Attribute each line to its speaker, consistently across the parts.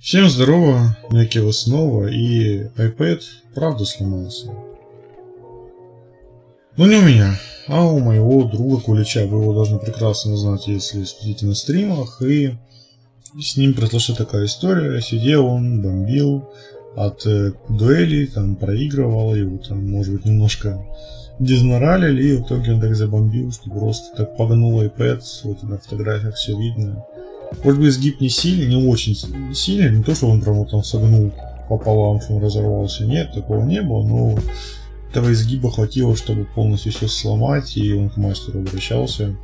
Speaker 1: Всем здорово, Некива снова, и iPad правда сломался. Но не у меня, а у моего друга Кулича. Вы его должны прекрасно знать, если следите на стримах. И с ним произошла такая история. Сидел он, бомбил от э, дуэлей, там проигрывал, его там, может быть, немножко дезморалили, и в итоге он так забомбил, что просто так погнул iPad, вот на фотографиях все видно. Может быть, сгиб не сильный, не очень сильный, не то, что он прям там согнул пополам, что он разорвался. Нет, такого не было, но этого изгиба хватило, чтобы полностью все сломать, и он к мастеру обращался.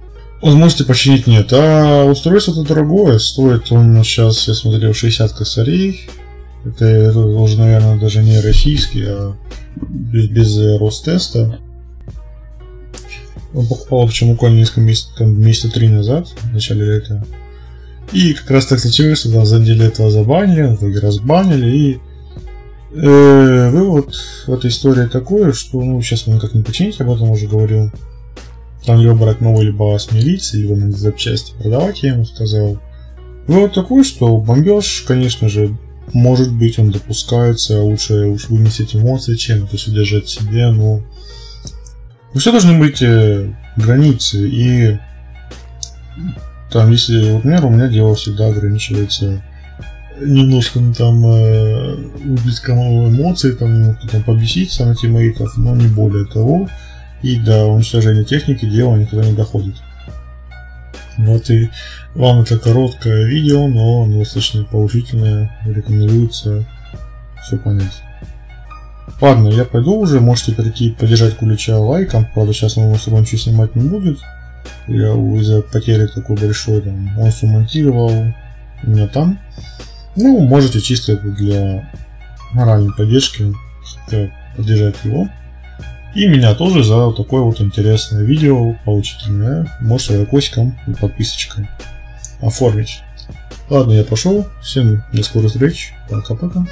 Speaker 1: Возможности починить нет, а устройство-то дорогое, стоит он сейчас, я смотрел, 60 косарей. Это, это уже, наверное, даже не российский, а без, без Ростеста. Он покупал почему буквально несколько месяцев, месяца три назад, в начале лета. И как раз так случилось, что на за неделю этого забанили, в разбанили, и э, вывод в этой истории такой, что, ну, сейчас мы никак не починить, об этом уже говорил. Там либо брать новый, либо смириться, либо на запчасти продавать, я ему сказал. Вывод такой, что бомбеж, конечно же, может быть, он допускается, лучше уж выместить эмоции, чем это все держать себе. Но все должны быть э, границы, и там, если, вот, например, у меня дело всегда ограничивается немножко ну, там э, близком эмоций, там, ну, там побеситься на тиммейтов, но не более того. И до уничтожения техники дело никогда не доходит. Вот и вам это короткое видео, но оно достаточно положительное, рекомендуется все понять. Ладно, я пойду уже, можете прийти поддержать Кулича лайком, правда сейчас он особо ничего снимать не будет, из-за потери такой большой, там, он сумонтировал у меня там. Ну, можете чисто для моральной поддержки поддержать его. И меня тоже за такое вот интересное видео поучительное. Можете лайкосиком и подписочкой оформить. Ладно, я пошел. Всем до скорых встреч. Пока-пока.